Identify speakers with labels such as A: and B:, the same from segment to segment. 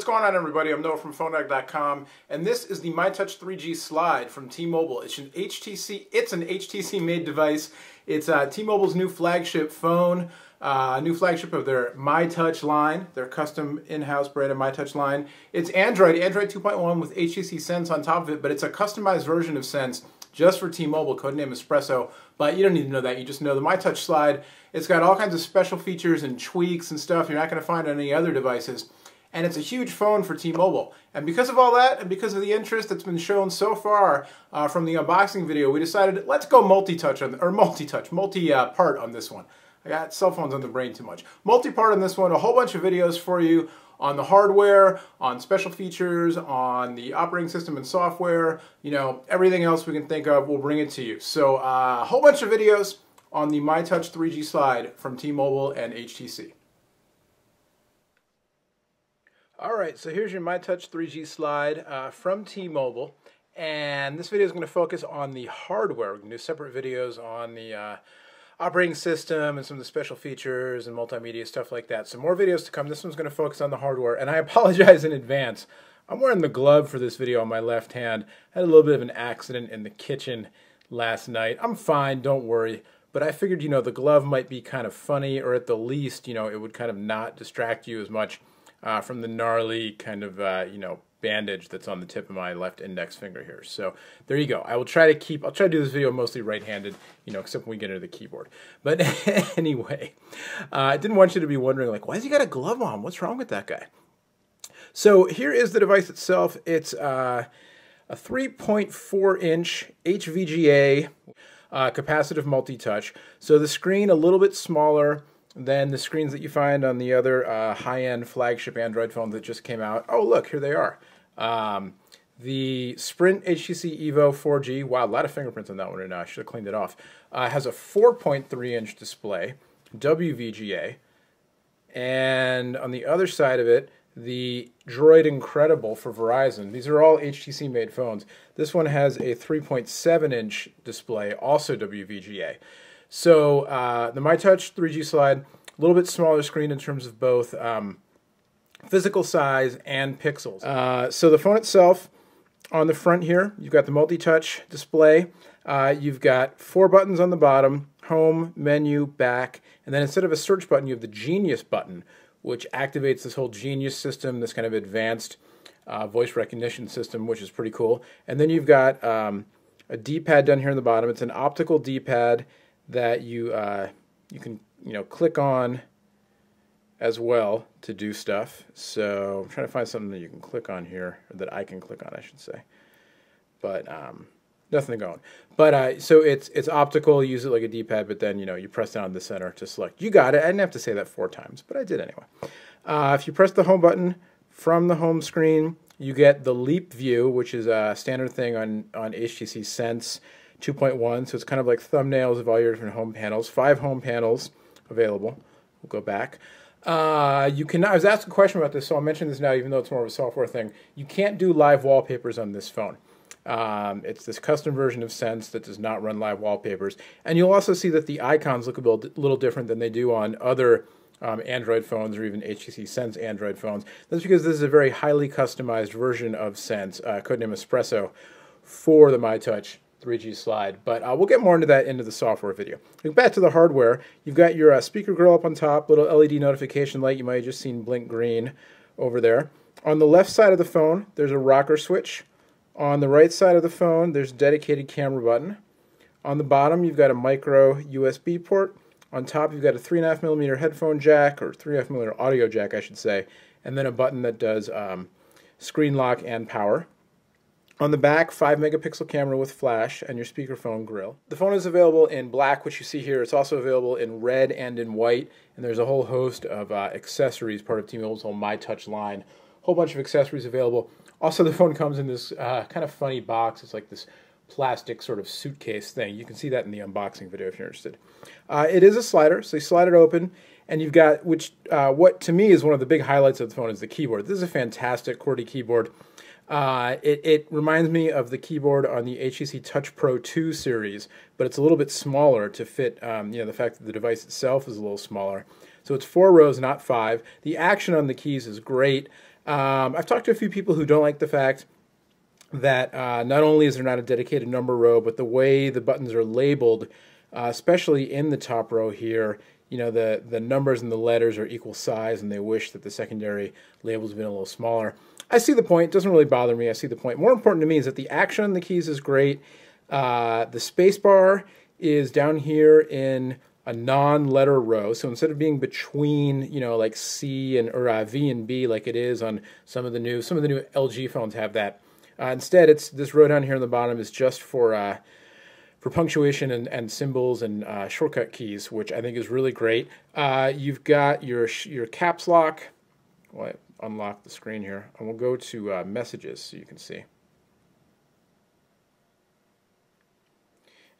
A: What's going on everybody? I'm Noah from PhoneDog.com and this is the MyTouch 3G Slide from T-Mobile. It's an HTC, it's an HTC made device. It's uh, T-Mobile's new flagship phone, uh, new flagship of their MyTouch line, their custom in-house branded MyTouch line. It's Android, Android 2.1 with HTC Sense on top of it, but it's a customized version of Sense just for T-Mobile, codename Espresso. But you don't need to know that. You just know the MyTouch Slide. It's got all kinds of special features and tweaks and stuff you're not going to find on any other devices and it's a huge phone for T-Mobile. And because of all that, and because of the interest that's been shown so far uh, from the unboxing video, we decided let's go multi-touch on, or multi-touch, multi-part on this one. I got cell phones on the brain too much. Multi-part on this one, a whole bunch of videos for you on the hardware, on special features, on the operating system and software, you know, everything else we can think of, we'll bring it to you. So uh, a whole bunch of videos on the MyTouch 3G slide from T-Mobile and HTC. All right, so here's your MyTouch 3G slide uh, from T-Mobile. And this video is going to focus on the hardware. We're going to do separate videos on the uh, operating system and some of the special features and multimedia, stuff like that. So more videos to come. This one's going to focus on the hardware. And I apologize in advance. I'm wearing the glove for this video on my left hand. I had a little bit of an accident in the kitchen last night. I'm fine, don't worry. But I figured, you know, the glove might be kind of funny, or at the least, you know, it would kind of not distract you as much uh, from the gnarly kind of, uh, you know, bandage that's on the tip of my left index finger here. So there you go. I will try to keep, I'll try to do this video mostly right-handed, you know, except when we get into the keyboard. But anyway, uh, I didn't want you to be wondering, like, why has he got a glove on? What's wrong with that guy? So here is the device itself. It's uh, a 3.4 inch HVGA uh, capacitive multi-touch. So the screen a little bit smaller, than the screens that you find on the other uh, high-end flagship Android phones that just came out. Oh, look, here they are. Um, the Sprint HTC Evo 4G, wow, a lot of fingerprints on that one right now. I should have cleaned it off. Uh, has a 4.3 inch display, WVGA. And on the other side of it, the Droid Incredible for Verizon. These are all HTC made phones. This one has a 3.7 inch display, also WVGA. So uh, the MyTouch 3G slide, a little bit smaller screen in terms of both um, physical size and pixels. Uh, so the phone itself, on the front here, you've got the multi-touch display. Uh, you've got four buttons on the bottom, home, menu, back, and then instead of a search button, you have the Genius button, which activates this whole Genius system, this kind of advanced uh, voice recognition system, which is pretty cool. And then you've got um, a D-pad down here in the bottom. It's an optical D-pad that you uh, you can you know click on as well to do stuff. So I'm trying to find something that you can click on here, or that I can click on, I should say. But um, nothing going. But uh, so it's it's optical. Use it like a D-pad, but then you know you press down in the center to select. You got it. I didn't have to say that four times, but I did anyway. Uh, if you press the home button from the home screen, you get the Leap View, which is a standard thing on on HTC Sense. 2.1, so it's kind of like thumbnails of all your different home panels. Five home panels available. We'll go back. Uh, you can. I was asked a question about this, so I'll mention this now, even though it's more of a software thing. You can't do live wallpapers on this phone. Um, it's this custom version of Sense that does not run live wallpapers, and you'll also see that the icons look a little different than they do on other um, Android phones or even HTC Sense Android phones. That's because this is a very highly customized version of Sense, uh, codename Espresso, for the MyTouch 3G slide. But uh, we'll get more into that into the software video. Back to the hardware, you've got your uh, speaker grill up on top, little LED notification light. You might have just seen blink green over there. On the left side of the phone, there's a rocker switch. On the right side of the phone, there's a dedicated camera button. On the bottom, you've got a micro USB port. On top, you've got a 3.5 millimeter headphone jack, or 3.5 millimeter audio jack, I should say, and then a button that does um, screen lock and power. On the back, 5 megapixel camera with flash and your speakerphone grill. The phone is available in black, which you see here. It's also available in red and in white, and there's a whole host of uh, accessories, part of T-Mobile's whole MyTouch line. Whole bunch of accessories available. Also, the phone comes in this uh, kind of funny box. It's like this plastic sort of suitcase thing. You can see that in the unboxing video if you're interested. Uh, it is a slider, so you slide it open, and you've got, which uh, what to me is one of the big highlights of the phone is the keyboard. This is a fantastic QWERTY keyboard. Uh, it, it reminds me of the keyboard on the HTC Touch Pro 2 series, but it's a little bit smaller to fit, um, you know, the fact that the device itself is a little smaller. So it's four rows, not five. The action on the keys is great. Um, I've talked to a few people who don't like the fact that uh, not only is there not a dedicated number row, but the way the buttons are labeled, uh, especially in the top row here, you know, the, the numbers and the letters are equal size and they wish that the secondary labels had been a little smaller. I see the point. It doesn't really bother me. I see the point. More important to me is that the action on the keys is great. Uh, the space bar is down here in a non-letter row. So instead of being between, you know, like C and or uh, V and B like it is on some of the new some of the new LG phones have that. Uh, instead, it's this row down here on the bottom is just for uh, for punctuation and, and symbols and uh, shortcut keys, which I think is really great. Uh, you've got your your caps lock. Well, unlock the screen here, and we'll go to uh, messages so you can see.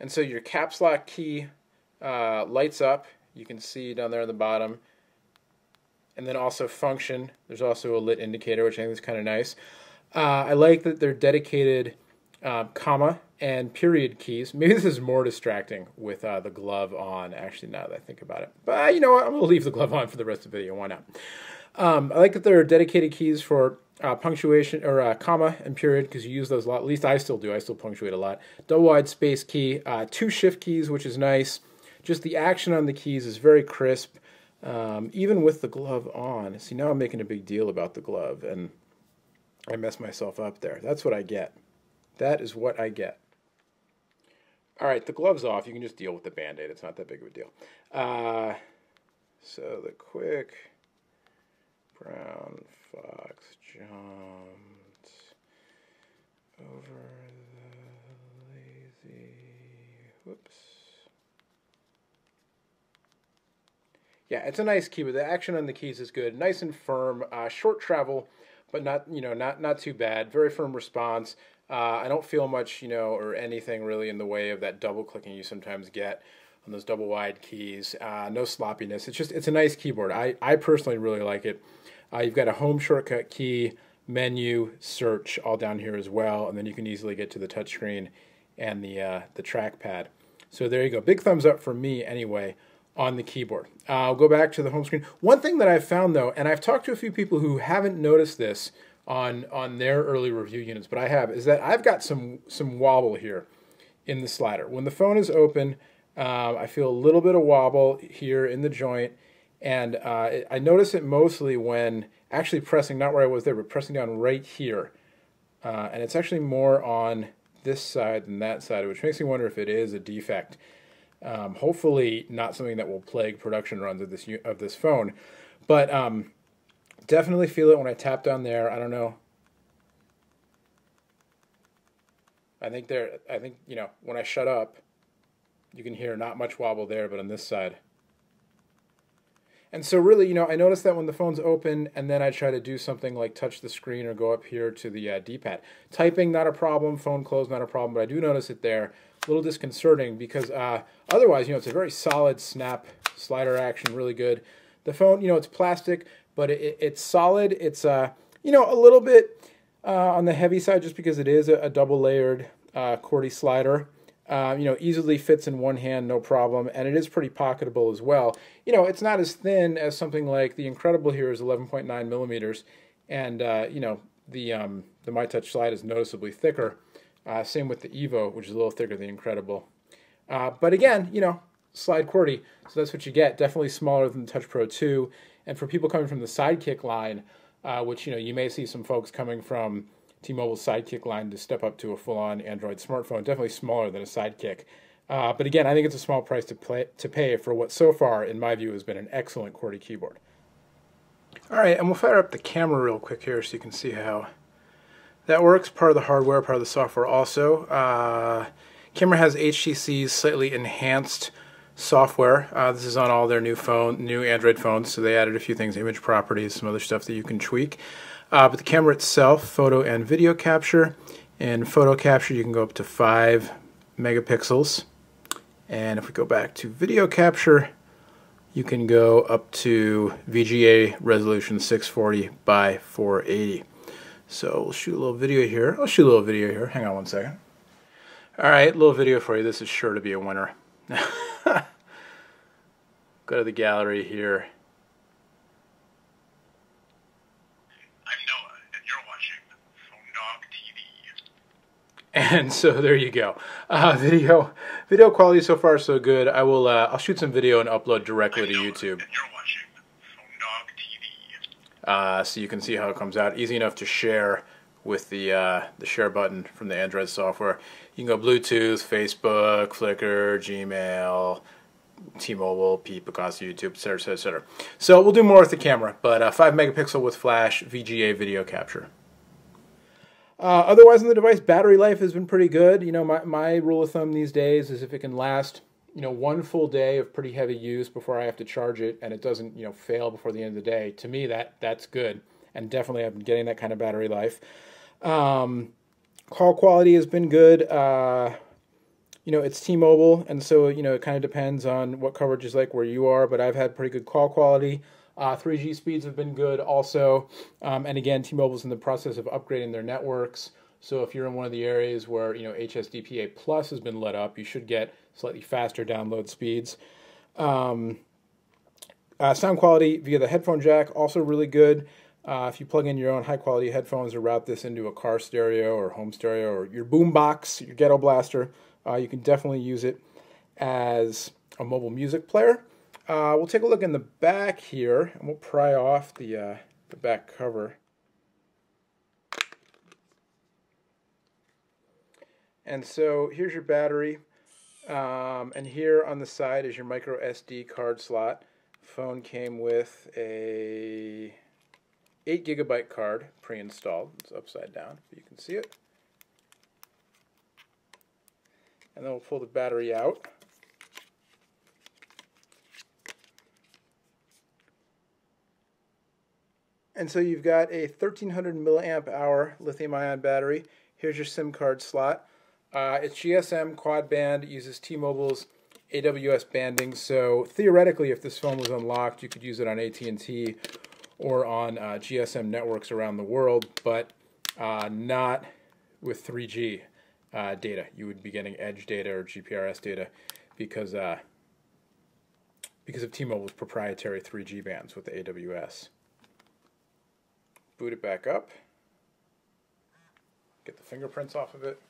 A: And so your caps lock key uh, lights up. You can see down there on the bottom. And then also function. There's also a lit indicator, which I think is kind of nice. Uh, I like that they're dedicated uh, comma and period keys. Maybe this is more distracting with uh, the glove on, actually, now that I think about it. But uh, you know what? I'm going to leave the glove on for the rest of the video. Why not? Um, I like that there are dedicated keys for uh, punctuation or uh, comma and period because you use those a lot. At least I still do. I still punctuate a lot. Double wide space key, uh, two shift keys, which is nice. Just the action on the keys is very crisp, um, even with the glove on. See, now I'm making a big deal about the glove, and I mess myself up there. That's what I get. That is what I get. All right, the glove's off. You can just deal with the band-aid. It's not that big of a deal. Uh, so the quick brown fox jumped over the lazy, whoops. Yeah, it's a nice keyboard. The action on the keys is good. Nice and firm. Uh, short travel, but not, you know, not, not too bad. Very firm response. Uh, I don't feel much, you know, or anything really in the way of that double clicking you sometimes get on those double wide keys. Uh, no sloppiness. It's just, it's a nice keyboard. I, I personally really like it. Uh, you've got a home shortcut key, menu, search all down here as well, and then you can easily get to the touchscreen and the uh, the trackpad. So there you go. Big thumbs up for me anyway on the keyboard. I'll go back to the home screen. One thing that I've found though, and I've talked to a few people who haven't noticed this on on their early review units, but I have, is that I've got some some wobble here in the slider. When the phone is open, uh, I feel a little bit of wobble here in the joint and uh, I notice it mostly when actually pressing, not where I was there, but pressing down right here. Uh, and it's actually more on this side than that side, which makes me wonder if it is a defect. Um, hopefully not something that will plague production runs of this of this phone, but um, definitely feel it when I tap down there. I don't know. I think there. I think you know when I shut up, you can hear not much wobble there, but on this side. And so really, you know, I noticed that when the phone's open and then I try to do something like touch the screen or go up here to the uh, D-pad. Typing, not a problem. Phone closed, not a problem. But I do notice it there. A little disconcerting because uh, otherwise, you know, it's a very solid snap slider action, really good. The phone, you know, it's plastic, but it, it's solid. It's, uh, you know, a little bit uh, on the heavy side just because it is a, a double layered uh, QWERTY slider. Uh, you know, easily fits in one hand, no problem, and it is pretty pocketable as well. You know, it's not as thin as something like the Incredible here is 11.9 millimeters, and uh, you know the um, the MyTouch slide is noticeably thicker. Uh, same with the Evo, which is a little thicker than the Incredible. Uh, but again, you know, slide QWERTY, so that's what you get. Definitely smaller than the Touch Pro 2, and for people coming from the Sidekick line, uh, which you know you may see some folks coming from T-Mobile's Sidekick line to step up to a full-on Android smartphone. Definitely smaller than a Sidekick. Uh, but again, I think it's a small price to, play, to pay for what so far, in my view, has been an excellent QWERTY keyboard. All right, and we'll fire up the camera real quick here so you can see how that works. Part of the hardware, part of the software also. Uh, camera has HTC's slightly enhanced software. Uh, this is on all their new phone, new Android phones, so they added a few things, image properties, some other stuff that you can tweak. Uh, but the camera itself, photo and video capture. In photo capture, you can go up to 5 megapixels. And if we go back to video capture, you can go up to VGA resolution 640 by 480. So we'll shoot a little video here. I'll shoot a little video here. Hang on one second. All right, little video for you. This is sure to be a winner. Go to the gallery here.
B: I'm Noah,
A: and you're watching TV. And so there you go. Uh, video, video quality so far so good. I will. Uh, I'll shoot some video and upload directly I'm to Noah, YouTube. Uh, so you can see how it comes out. Easy enough to share with the uh, the share button from the Android software. You can go Bluetooth, Facebook, Flickr, Gmail, T-Mobile, Peep, Picasa, YouTube, etc., etc., etc. So we'll do more with the camera, but uh, 5 megapixel with flash VGA video capture. Uh, otherwise on the device, battery life has been pretty good. You know, my, my rule of thumb these days is if it can last, you know, one full day of pretty heavy use before I have to charge it and it doesn't, you know, fail before the end of the day, to me that that's good. And definitely I've been getting that kind of battery life. Um, call quality has been good. Uh, you know, it's T-Mobile, and so you know it kind of depends on what coverage is like where you are. But I've had pretty good call quality. Uh, 3G speeds have been good also, um, and again, T-Mobile's in the process of upgrading their networks. So if you're in one of the areas where you know HSDPA Plus has been let up, you should get slightly faster download speeds. Um, uh, sound quality via the headphone jack also really good. Uh, if you plug in your own high quality headphones or route this into a car stereo or home stereo or your boom box, your ghetto blaster, uh, you can definitely use it as a mobile music player. Uh, we'll take a look in the back here and we'll pry off the, uh, the back cover. And so here's your battery. Um, and here on the side is your micro SD card slot. Phone came with a 8 gigabyte card pre-installed. It's upside down, but you can see it. And then we'll pull the battery out. And so you've got a 1300 milliamp hour lithium ion battery. Here's your SIM card slot. Uh, it's GSM quad band, it uses T-Mobile's AWS banding. So theoretically, if this phone was unlocked, you could use it on AT&T or on uh, GSM networks around the world, but uh, not with 3G uh, data. You would be getting edge data or GPRS data because uh, because of T-Mobile's proprietary 3G bands with the AWS. Boot it back up. Get the fingerprints off of it.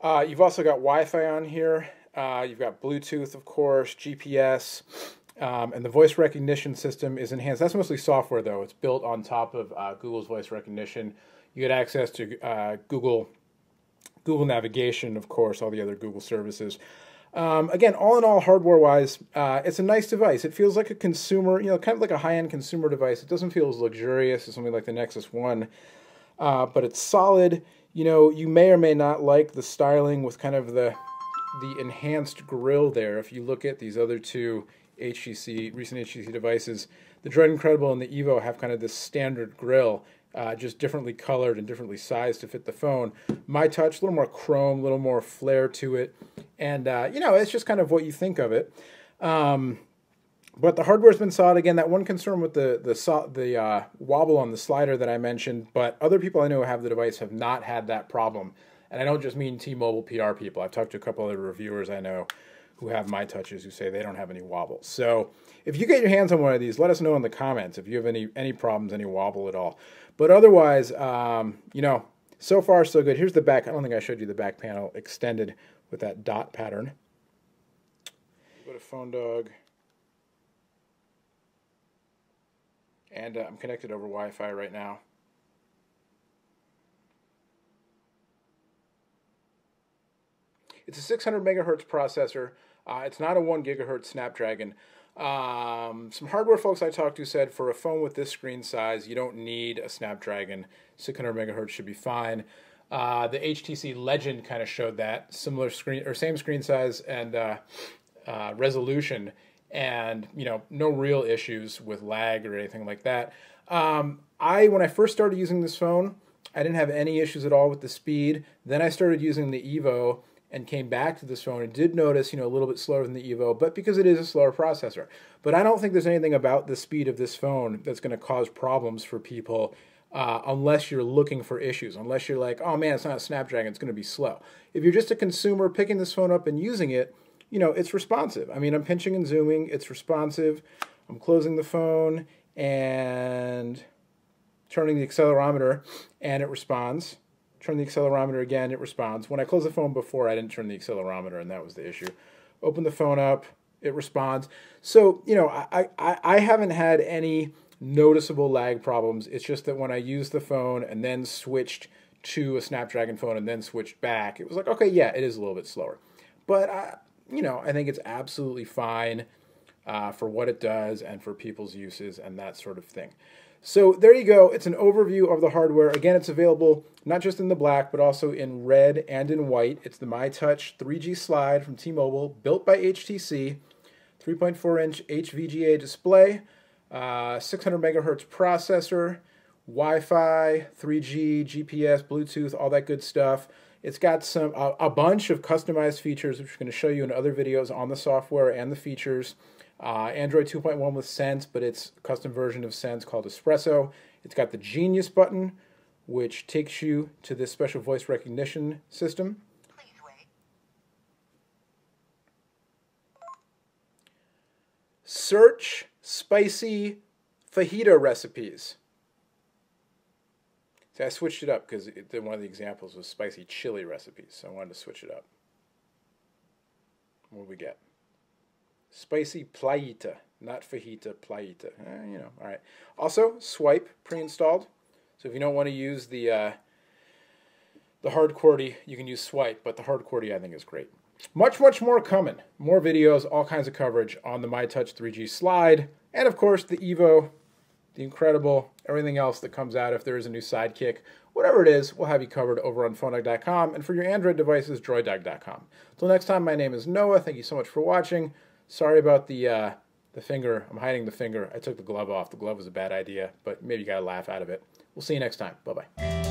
A: Uh, you've also got Wi-Fi on here. Uh, you've got Bluetooth, of course, GPS. Um, and the voice recognition system is enhanced. That's mostly software, though. It's built on top of uh, Google's voice recognition. You get access to uh, Google Google Navigation, of course, all the other Google services. Um, again, all in all, hardware-wise, uh, it's a nice device. It feels like a consumer, you know, kind of like a high-end consumer device. It doesn't feel as luxurious as something like the Nexus One, uh, but it's solid. You know, you may or may not like the styling with kind of the the enhanced grill there. If you look at these other two HTC recent HTC devices, the Droid Incredible and the Evo have kind of this standard grill, uh, just differently colored and differently sized to fit the phone. My Touch, a little more chrome, a little more flair to it, and uh, you know it's just kind of what you think of it. Um, but the hardware's been solid. Again, that one concern with the the the uh, wobble on the slider that I mentioned, but other people I know who have the device have not had that problem. And I don't just mean T-Mobile PR people. I've talked to a couple other reviewers I know who have my touches who say they don't have any wobbles. So if you get your hands on one of these, let us know in the comments if you have any any problems, any wobble at all. But otherwise, um, you know, so far so good. Here's the back. I don't think I showed you the back panel extended with that dot pattern. Go to Phone Dog. And uh, I'm connected over Wi-Fi right now. It's a 600 megahertz processor. Uh, it's not a 1 gigahertz Snapdragon. Um, some hardware folks I talked to said for a phone with this screen size, you don't need a Snapdragon. 600 megahertz should be fine. Uh, the HTC Legend kind of showed that similar screen or same screen size and uh, uh, resolution, and you know no real issues with lag or anything like that. Um, I when I first started using this phone, I didn't have any issues at all with the speed. Then I started using the Evo, and came back to this phone and did notice, you know, a little bit slower than the Evo, but because it is a slower processor. But I don't think there's anything about the speed of this phone that's going to cause problems for people uh, unless you're looking for issues, unless you're like, oh man, it's not a Snapdragon, it's going to be slow. If you're just a consumer picking this phone up and using it, you know, it's responsive. I mean, I'm pinching and zooming, it's responsive. I'm closing the phone and turning the accelerometer, and it responds. Turn the accelerometer again, it responds. When I closed the phone before, I didn't turn the accelerometer, and that was the issue. Open the phone up, it responds. So, you know, I, I, I haven't had any noticeable lag problems. It's just that when I used the phone and then switched to a Snapdragon phone and then switched back, it was like, okay, yeah, it is a little bit slower. But, I, you know, I think it's absolutely fine uh, for what it does and for people's uses and that sort of thing. So there you go. It's an overview of the hardware. Again, it's available not just in the black, but also in red and in white. It's the MyTouch 3G Slide from T-Mobile, built by HTC, 3.4 inch HVGA display, uh, 600 megahertz processor, Wi-Fi, 3G, GPS, Bluetooth, all that good stuff. It's got some a, a bunch of customized features, which we're going to show you in other videos on the software and the features. Uh, Android 2.1 with Sense, but it's a custom version of Sense called Espresso. It's got the Genius button, which takes you to this special voice recognition system. Search spicy fajita recipes. See, I switched it up because one of the examples was spicy chili recipes, so I wanted to switch it up. What do we get? Spicy playita, not fajita, playita. Eh, you know, all right. Also, Swype pre-installed. So if you don't want to use the uh, the hard QWERTY, you can use Swype, but the hard QWERTY I think is great. Much, much more coming. More videos, all kinds of coverage on the MyTouch 3G slide, and of course the Evo, the incredible, everything else that comes out if there is a new sidekick. Whatever it is, we'll have you covered over on PhoneDog.com, and for your Android devices, DroidDog.com. Till next time, my name is Noah. Thank you so much for watching. Sorry about the uh, the finger. I'm hiding the finger. I took the glove off. The glove was a bad idea, but maybe you got a laugh out of it. We'll see you next time. Bye bye.